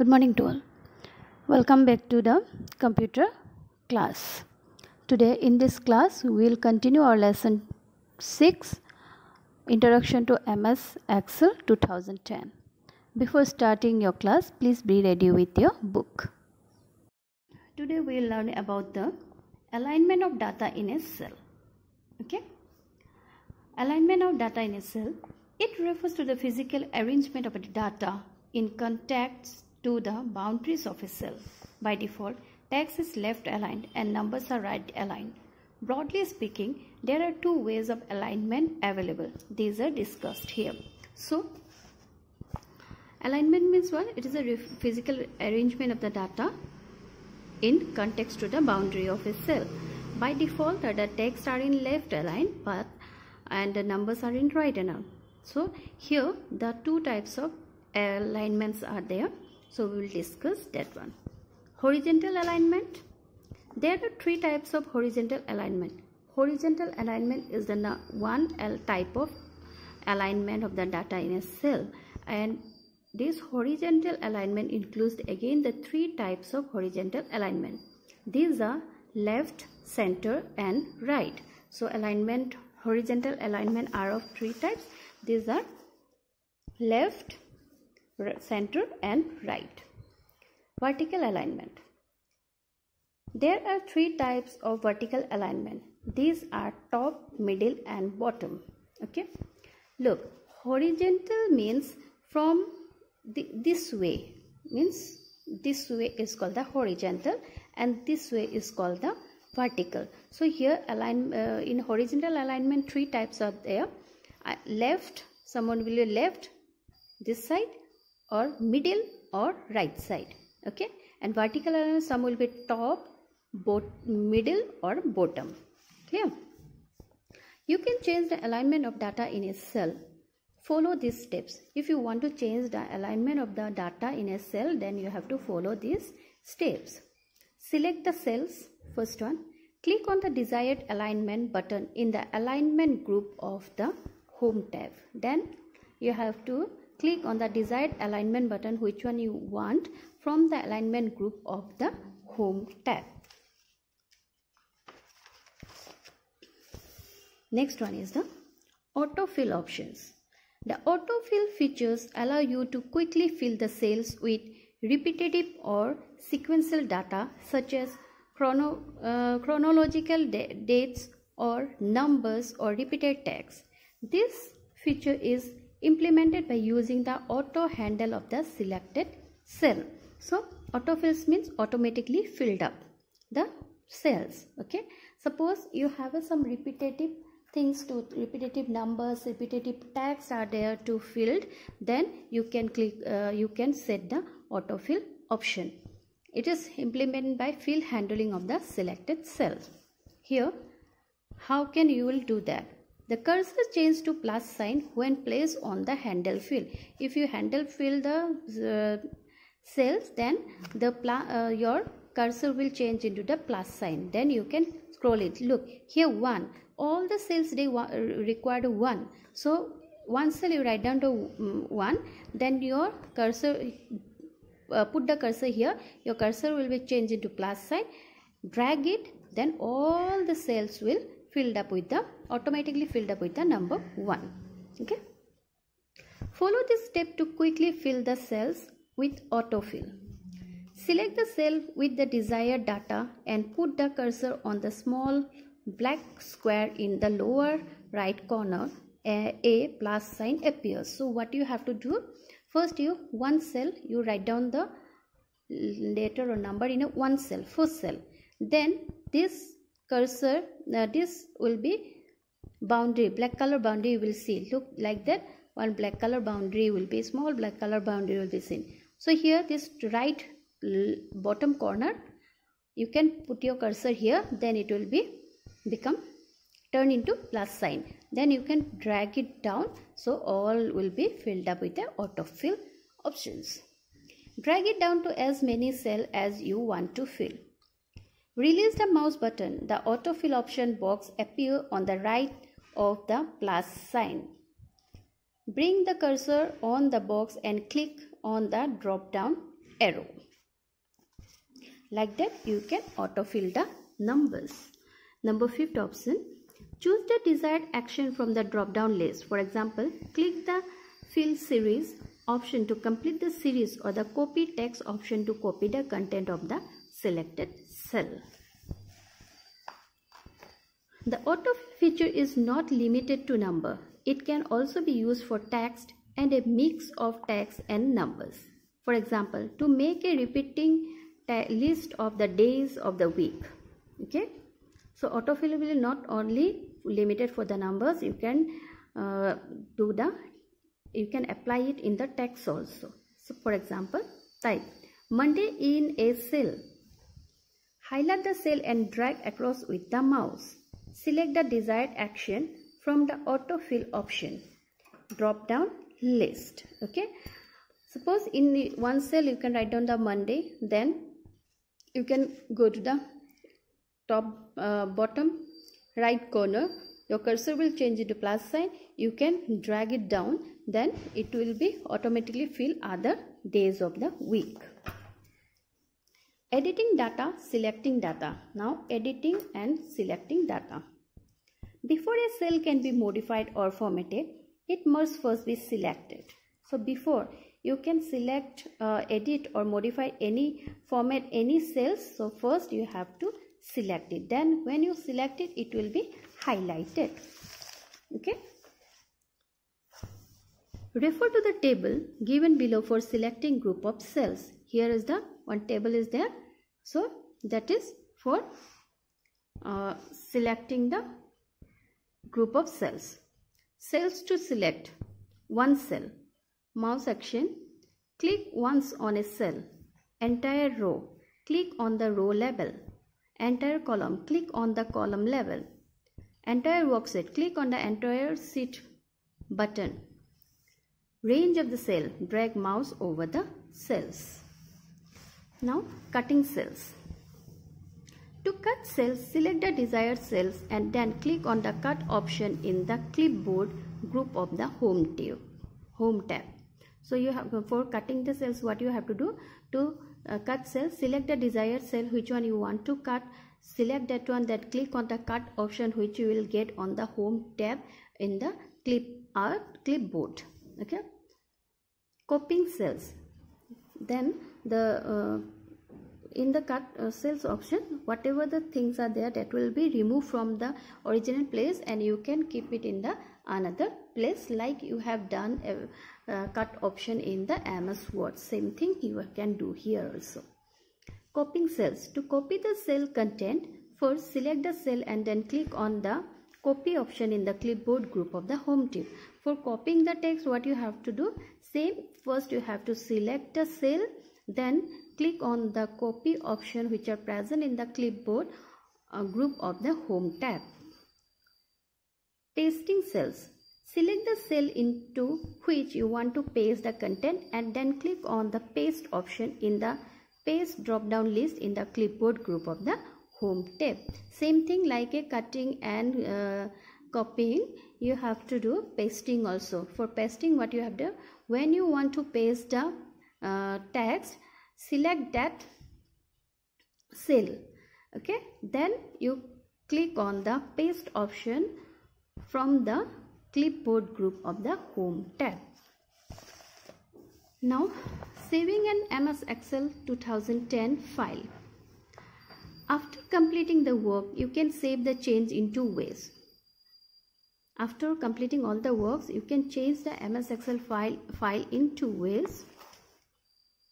Good morning to all. Welcome back to the computer class. Today in this class we will continue our lesson 6 Introduction to MS Excel 2010. Before starting your class please be ready with your book. Today we will learn about the alignment of data in a cell. Okay? Alignment of data in a cell it refers to the physical arrangement of the data in context to the boundaries of a cell. By default, text is left aligned and numbers are right aligned. Broadly speaking, there are two ways of alignment available. These are discussed here. So, alignment means what? It is a physical arrangement of the data in context to the boundary of a cell. By default, the text are in left aligned but and the numbers are in right aligned. So, here the two types of alignments are there so we will discuss that one. Horizontal alignment. There are three types of horizontal alignment. Horizontal alignment is the one type of alignment of the data in a cell and this horizontal alignment includes again the three types of horizontal alignment. These are left, center and right. So alignment, horizontal alignment are of three types. These are left, center and right. Vertical alignment. There are three types of vertical alignment. These are top, middle and bottom. Okay. Look, horizontal means from the, this way means this way is called the horizontal and this way is called the vertical. So here align uh, in horizontal alignment three types are there. Uh, left, someone will left this side or middle or right side okay? And vertical alignment some will be top both middle or bottom clear? You can change the alignment of data in a cell. Follow these steps. If you want to change the alignment of the data in a cell then you have to follow these steps. Select the cells first one. Click on the desired alignment button in the alignment group of the home tab. Then you have to click on the desired alignment button which one you want from the alignment group of the home tab. Next one is the autofill options. The autofill features allow you to quickly fill the cells with repetitive or sequential data such as chrono, uh, chronological dates or numbers or repeated text. This feature is implemented by using the auto handle of the selected cell. So autofills means automatically filled up the cells. Okay. Suppose you have uh, some repetitive things to repetitive numbers, repetitive tags are there to filled. Then you can click, uh, you can set the autofill option. It is implemented by fill handling of the selected cells. Here, how can you will do that? The cursor changes to plus sign when placed on the handle field. If you handle fill the uh, cells, then the uh, your cursor will change into the plus sign. Then you can scroll it. Look here one. All the cells they uh, required one. So one cell you write down to mm, one. Then your cursor uh, put the cursor here. Your cursor will be changed into plus sign. Drag it. Then all the cells will filled up with the automatically filled up with the number 1 okay? Follow this step to quickly fill the cells with autofill. Select the cell with the desired data and put the cursor on the small black square in the lower right corner a, a plus sign appears. So what you have to do? First you one cell you write down the letter or number in a one cell first cell. Then this cursor uh, this will be boundary black color boundary you will see. Look like that one black color boundary will be small black color boundary will be seen so here this right bottom corner you can put your cursor here then it will be become turn into plus sign. Then you can drag it down so all will be filled up with the autofill options. Drag it down to as many cell as you want to fill Release the mouse button. The autofill option box appear on the right of the plus sign. Bring the cursor on the box and click on the drop down arrow like that you can autofill the numbers number fifth option choose the desired action from the drop down list for example click the fill series option to complete the series or the copy text option to copy the content of the selected cell. The autofill feature is not limited to number. It can also be used for text and a mix of text and numbers. For example to make a repeating list of the days of the week okay? So autofill will not only limited for the numbers you can uh, do the you can apply it in the text also. So for example type monday in a cell highlight the cell and drag across with the mouse. Select the desired action from the autofill option. Drop down list okay? Suppose in one cell you can write down the monday then you can go to the top uh, bottom right corner. Your cursor will change into plus sign. You can drag it down then it will be automatically fill other days of the week editing data selecting data. Now editing and selecting data. Before a cell can be modified or formatted it must first be selected. So before you can select uh, edit or modify any format any cells. So first you have to select it. Then when you select it it will be highlighted. Okay? Refer to the table given below for selecting group of cells. Here is the one table is there. So that is for uh, selecting the group of cells. Cells to select one cell. Mouse action. Click once on a cell. Entire row. Click on the row label. Entire column. Click on the column label entire worksheet click on the entire sheet button. Range of the cell. Drag mouse over the cells now cutting cells. To cut cells select the desired cells and then click on the cut option in the clipboard group of the home tab home tab. So you have for cutting the cells what you have to do? To uh, cut cells select the desired cell which one you want to cut. Select that one that click on the cut option which you will get on the home tab in the clip or clipboard. Okay? Copying cells. Then the uh, in the cut uh, cells option whatever the things are there that will be removed from the original place and you can keep it in the another place like you have done a, a cut option in the MS Word. Same thing you can do here also. Copying cells. To copy the cell content first select the cell and then click on the copy option in the clipboard group of the home tab for copying the text what you have to do? Same first you have to select the cell then click on the copy option which are present in the clipboard group of the home tab. Pasting cells. Select the cell into which you want to paste the content and then click on the paste option in the paste drop down list in the clipboard group of the home tab. Same thing like a cutting and uh, copying you have to do pasting also. For pasting what you have to when you want to paste the uh, text select that cell okay? Then you click on the paste option from the clipboard group of the home tab. Now saving an ms excel 2010 file. After completing the work you can save the change in two ways. After completing all the works you can change the ms excel file file in two ways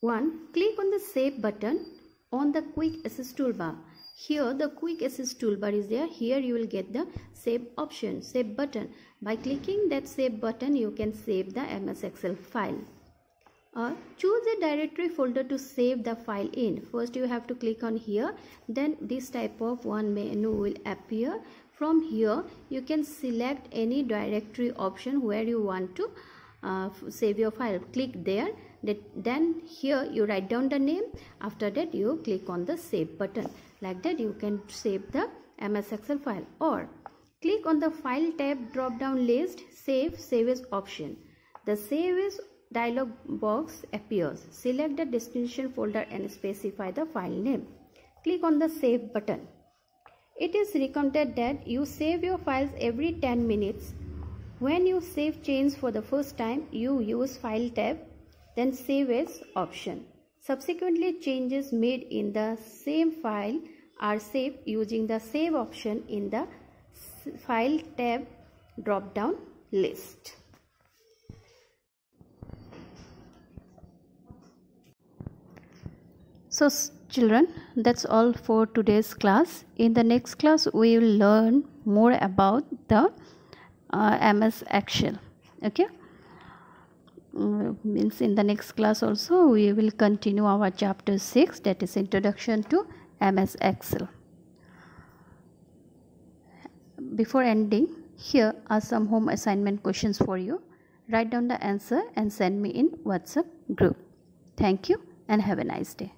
1. Click on the Save button on the Quick Access toolbar. Here the Quick Access toolbar is there. Here you will get the Save option, Save button. By clicking that Save button, you can save the MS Excel file. Or choose a directory folder to save the file in. First you have to click on here. Then this type of one menu will appear. From here you can select any directory option where you want to uh, save your file. Click there then here you write down the name after that you click on the save button like that you can save the ms excel file or click on the file tab drop down list save save as option the save as dialog box appears. Select the destination folder and specify the file name. Click on the save button. It is recommended that you save your files every 10 minutes. When you save change for the first time, you use file tab, then save as option. Subsequently, changes made in the same file are saved using the save option in the file tab drop down list. So children, that's all for today's class. In the next class, we will learn more about the uh, MS Excel. Okay. Uh, means in the next class also we will continue our chapter 6 that is introduction to MS Excel. Before ending, here are some home assignment questions for you. Write down the answer and send me in WhatsApp group. Thank you and have a nice day.